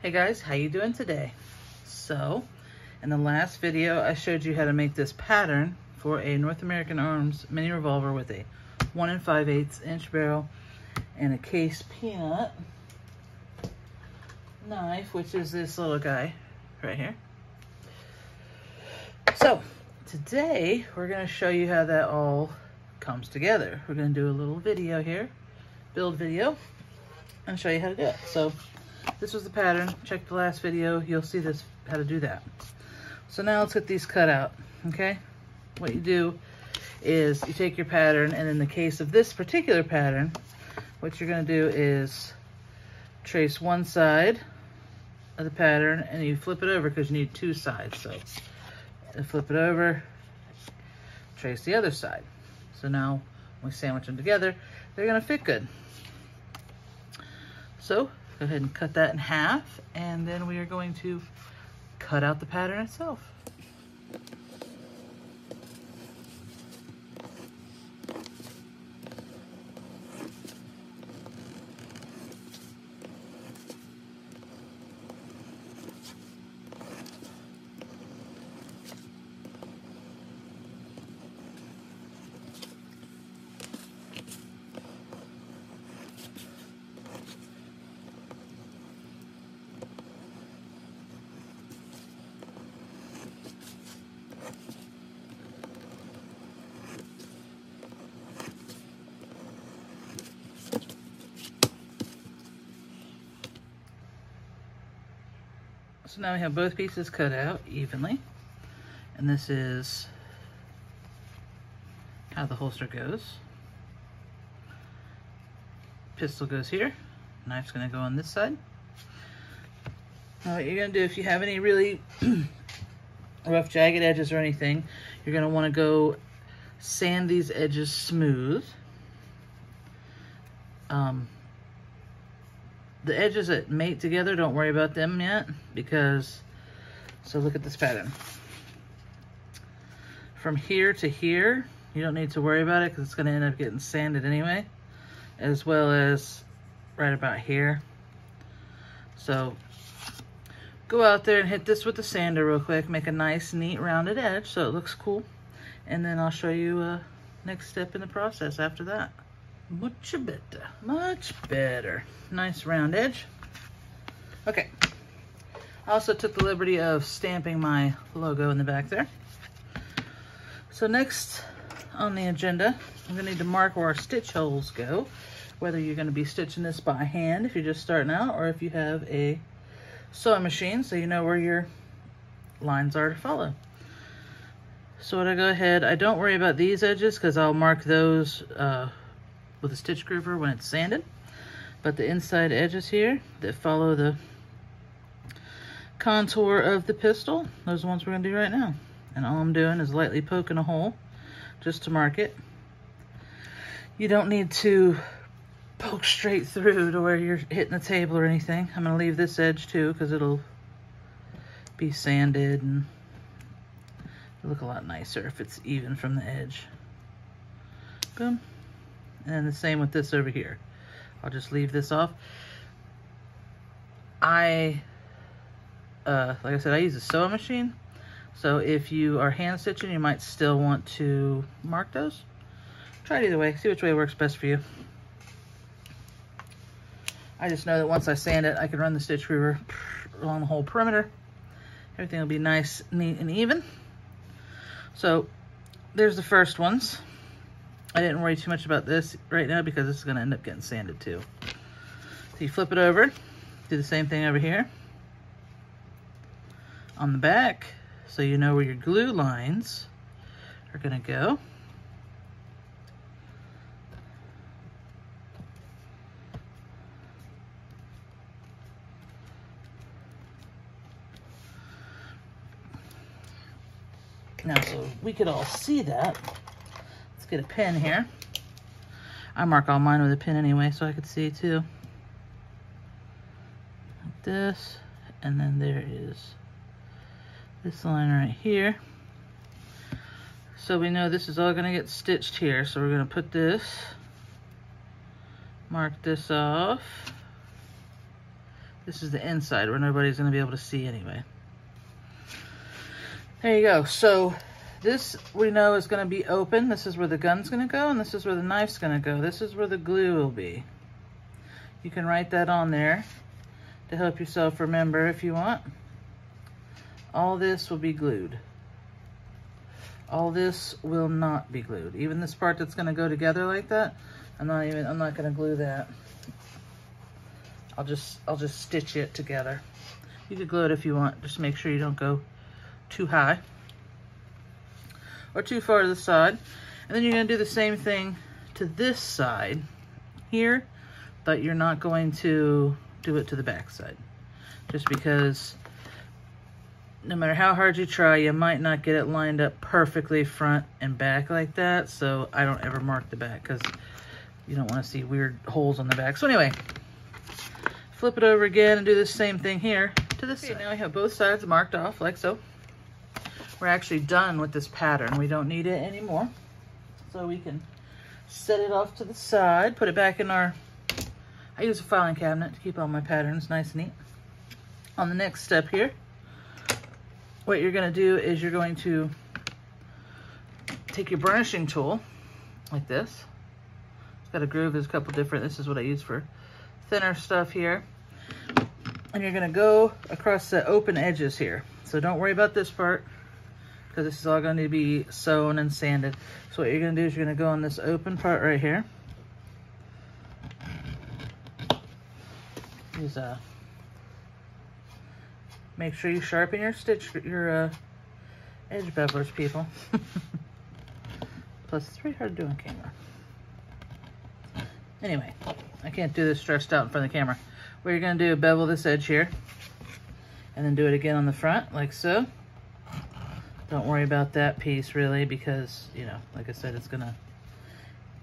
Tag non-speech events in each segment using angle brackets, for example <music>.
Hey guys, how you doing today? So, in the last video, I showed you how to make this pattern for a North American Arms mini revolver with a 1 and 5 eighths inch barrel and a case peanut knife, which is this little guy right here. So, today we're going to show you how that all comes together. We're going to do a little video here, build video, and show you how to do it. So, this was the pattern. Check the last video. You'll see this, how to do that. So now let's get these cut out, okay? What you do is you take your pattern, and in the case of this particular pattern, what you're gonna do is trace one side of the pattern, and you flip it over because you need two sides. So flip it over, trace the other side. So now we sandwich them together, they're gonna fit good. So go ahead and cut that in half, and then we are going to cut out the pattern itself. So now we have both pieces cut out evenly. And this is how the holster goes. Pistol goes here. Knife's gonna go on this side. Now what you're gonna do, if you have any really <clears throat> rough jagged edges or anything, you're gonna wanna go sand these edges smooth. Um, the edges that mate together, don't worry about them yet because, so look at this pattern. From here to here, you don't need to worry about it because it's going to end up getting sanded anyway, as well as right about here. So go out there and hit this with the sander real quick, make a nice, neat, rounded edge so it looks cool. And then I'll show you uh, next step in the process after that. Much better, much better. Nice round edge. Okay. I also took the liberty of stamping my logo in the back there. So next on the agenda, I'm gonna need to mark where our stitch holes go, whether you're gonna be stitching this by hand if you're just starting out, or if you have a sewing machine so you know where your lines are to follow. So what I go ahead, I don't worry about these edges because I'll mark those uh, with a stitch groover when it's sanded. But the inside edges here that follow the contour of the pistol, those are the ones we're gonna do right now. And all I'm doing is lightly poking a hole just to mark it. You don't need to poke straight through to where you're hitting the table or anything. I'm gonna leave this edge too because it'll be sanded and look a lot nicer if it's even from the edge. Boom. And the same with this over here. I'll just leave this off. I, uh, like I said, I use a sewing machine. So if you are hand stitching, you might still want to mark those. Try it either way. See which way works best for you. I just know that once I sand it, I can run the stitch groover along the whole perimeter. Everything will be nice, neat, and even. So there's the first ones. I didn't worry too much about this right now because this is gonna end up getting sanded too. So you flip it over, do the same thing over here. On the back, so you know where your glue lines are gonna go. Now, so we could all see that get a pen here. I mark all mine with a pen anyway, so I could see too. Like this, and then there is this line right here. So we know this is all gonna get stitched here. So we're gonna put this, mark this off. This is the inside where nobody's gonna be able to see anyway. There you go. So this we know is gonna be open. This is where the gun's gonna go and this is where the knife's gonna go. This is where the glue will be. You can write that on there to help yourself remember if you want. All this will be glued. All this will not be glued. Even this part that's gonna go together like that, I'm not even, I'm not gonna glue that. I'll just, I'll just stitch it together. You could glue it if you want, just make sure you don't go too high or too far to the side. And then you're gonna do the same thing to this side here, but you're not going to do it to the back side. Just because no matter how hard you try, you might not get it lined up perfectly front and back like that. So I don't ever mark the back because you don't want to see weird holes on the back. So anyway, flip it over again and do the same thing here to this okay, side. Now we have both sides marked off like so. We're actually done with this pattern. We don't need it anymore. So we can set it off to the side, put it back in our, I use a filing cabinet to keep all my patterns nice and neat. On the next step here, what you're gonna do is you're going to take your burnishing tool like this. It's got a groove, there's a couple different, this is what I use for thinner stuff here. And you're gonna go across the open edges here. So don't worry about this part because this is all going to be sewn and sanded. So what you're going to do is you're going to go on this open part right here. A uh, Make sure you sharpen your stitch, your uh, edge bevelers, people. <laughs> Plus, it's very hard to do on camera. Anyway, I can't do this stretched out in front of the camera. What you're gonna do, bevel this edge here, and then do it again on the front, like so. Don't worry about that piece, really, because, you know, like I said, it's gonna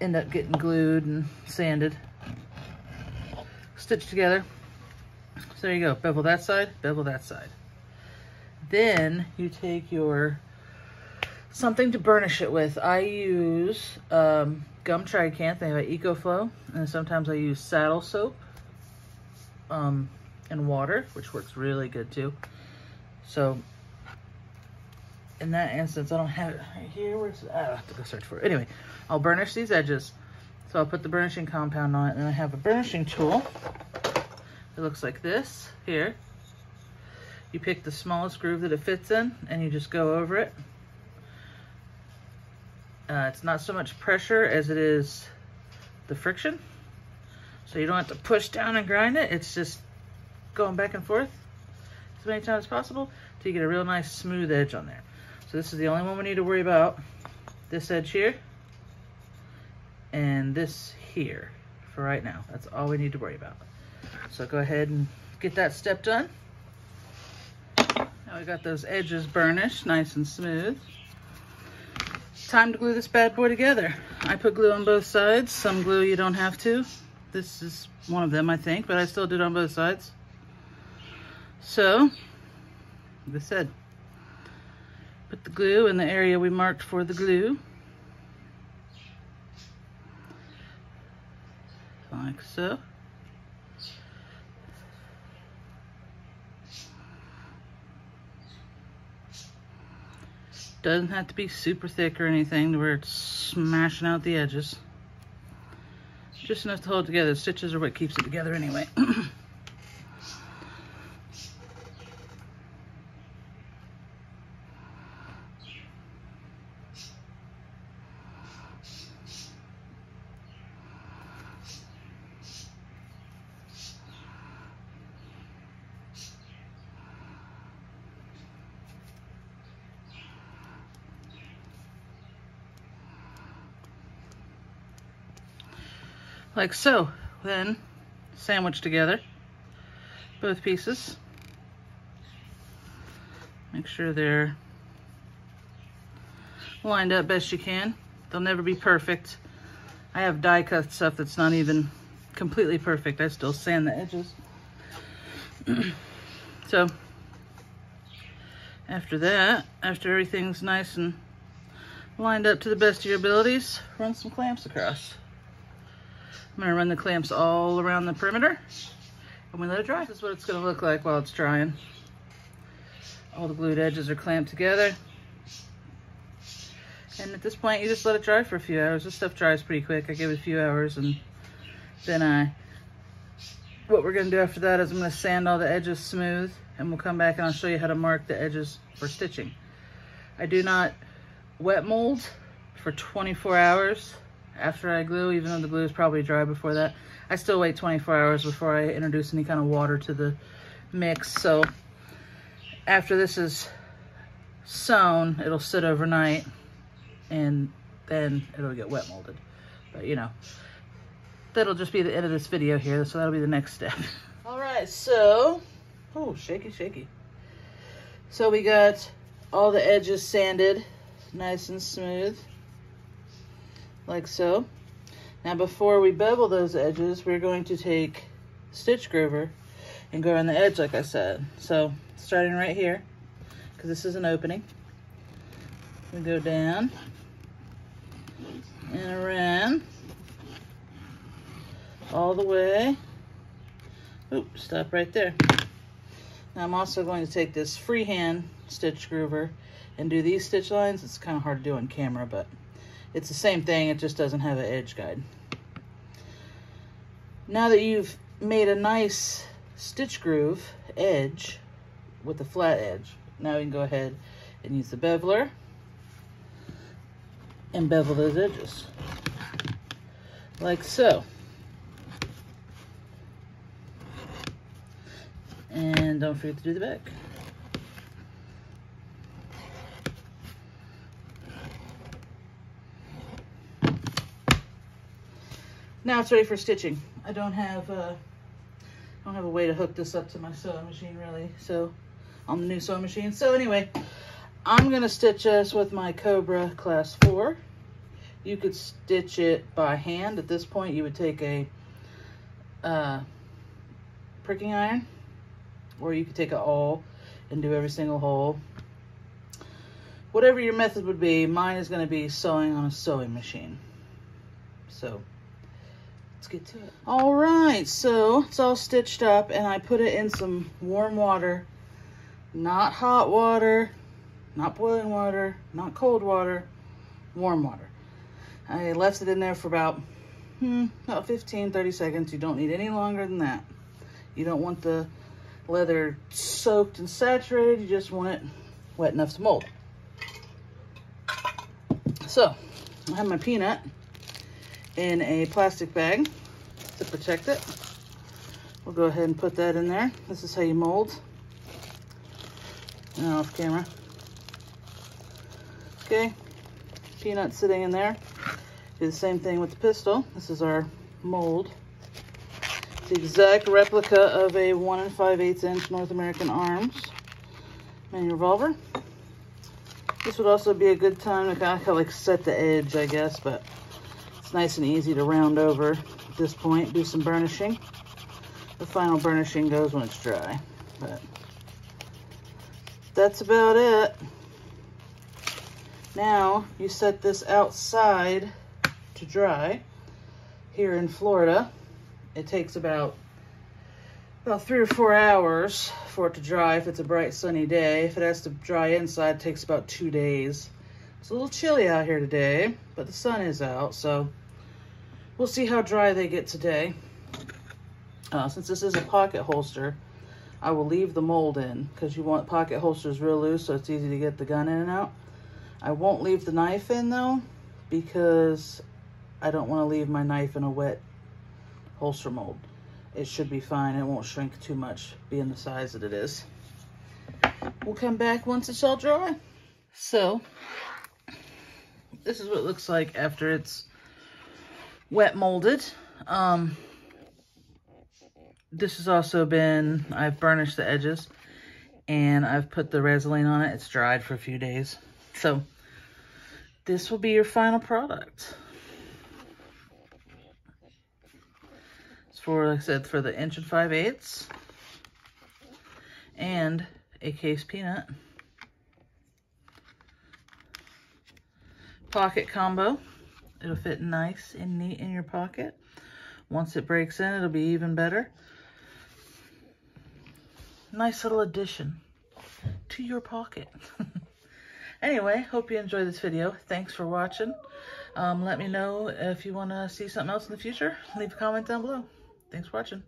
end up getting glued and sanded. Stitched together. So there you go, bevel that side, bevel that side. Then you take your something to burnish it with. I use um, gum tragacanth, they have an Eco-Flo, and sometimes I use saddle soap um, and water, which works really good too. So in that instance, I don't have it right here. Where's? I have to go search for it. Anyway, I'll burnish these edges. So I'll put the burnishing compound on it, and I have a burnishing tool it looks like this here. You pick the smallest groove that it fits in and you just go over it. Uh, it's not so much pressure as it is the friction. So you don't have to push down and grind it. It's just going back and forth as many times as possible till you get a real nice smooth edge on there. This is the only one we need to worry about. This edge here and this here for right now. That's all we need to worry about. So go ahead and get that step done. Now we got those edges burnished, nice and smooth. Time to glue this bad boy together. I put glue on both sides. Some glue you don't have to. This is one of them, I think, but I still did on both sides. So, like I said, put the glue in the area we marked for the glue. Like so. Doesn't have to be super thick or anything to where it's smashing out the edges. Just enough to hold together. Stitches are what keeps it together anyway. <clears throat> like so. Then sandwich together both pieces. Make sure they're lined up best you can. They'll never be perfect. I have die cut stuff that's not even completely perfect. I still sand the edges. <clears throat> so after that, after everything's nice and lined up to the best of your abilities, run some clamps across. I'm gonna run the clamps all around the perimeter and we let it dry. This is what it's gonna look like while it's drying. All the glued edges are clamped together. And at this point, you just let it dry for a few hours. This stuff dries pretty quick. I give it a few hours and then I, what we're gonna do after that is I'm gonna sand all the edges smooth and we'll come back and I'll show you how to mark the edges for stitching. I do not wet mold for 24 hours after I glue, even though the glue is probably dry before that. I still wait 24 hours before I introduce any kind of water to the mix. So after this is sewn, it'll sit overnight and then it'll get wet molded. But you know, that'll just be the end of this video here. So that'll be the next step. <laughs> All right, so, oh, shaky, shaky. So we got all the edges sanded nice and smooth, like so. Now before we bevel those edges, we're going to take stitch groover and go around the edge like I said. So starting right here, because this is an opening, we go down and around all the way. Oop, stop right there. Now I'm also going to take this freehand stitch groover and do these stitch lines. It's kind of hard to do on camera, but it's the same thing. It just doesn't have an edge guide. Now that you've made a nice stitch groove edge with a flat edge, now we can go ahead and use the beveler and bevel those edges like so. And don't forget to do the back. Now it's ready for stitching. I don't have uh, I don't have a way to hook this up to my sewing machine really, so on the new sewing machine. So anyway, I'm gonna stitch this with my Cobra Class 4. You could stitch it by hand. At this point, you would take a uh, pricking iron, or you could take a awl and do every single hole. Whatever your method would be, mine is gonna be sewing on a sewing machine. So let's get to it. All right, so it's all stitched up and I put it in some warm water, not hot water, not boiling water, not cold water, warm water. I left it in there for about, hmm, about 15, 30 seconds. You don't need any longer than that. You don't want the leather soaked and saturated. You just want it wet enough to mold. So, I have my peanut in a plastic bag to protect it. We'll go ahead and put that in there. This is how you mold. Now off camera. Okay, peanut sitting in there. Do the same thing with the pistol. This is our mold. It's the exact replica of a 1 and 5 8 inch North American Arms manual revolver. This would also be a good time to kind of like set the edge, I guess, but it's nice and easy to round over at this point. Do some burnishing. The final burnishing goes when it's dry, but that's about it. Now you set this outside to dry. Here in Florida, it takes about about three or four hours for it to dry if it's a bright sunny day. If it has to dry inside, it takes about two days. It's a little chilly out here today, but the sun is out, so we'll see how dry they get today. Uh, since this is a pocket holster, I will leave the mold in because you want pocket holsters real loose so it's easy to get the gun in and out. I won't leave the knife in though because I don't want to leave my knife in a wet holster mold. It should be fine. It won't shrink too much being the size that it is. We'll come back once it's all dry. So, this is what it looks like after it's wet molded. Um, this has also been, I've burnished the edges and I've put the Resolene on it. It's dried for a few days. So, this will be your final product. It's for, like I said, for the inch and 5 eighths and a case peanut. Pocket combo. It'll fit nice and neat in your pocket. Once it breaks in, it'll be even better. nice little addition to your pocket. <laughs> anyway, hope you enjoyed this video. Thanks for watching. Um, let me know if you want to see something else in the future. Leave a comment down below. Thanks for watching.